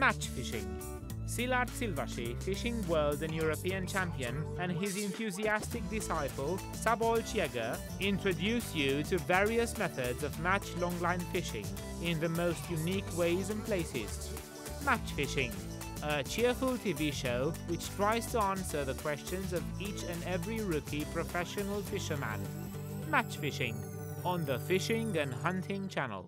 Match fishing. Szilárd Szilvasi, fishing world and European champion, and his enthusiastic disciple, Szabolcs Jeger, introduce you to various methods of match longline fishing in the most unique ways and places. Match fishing, a cheerful TV show which tries to answer the questions of each and every rookie professional fisherman. Match fishing on the Fishing and Hunting Channel.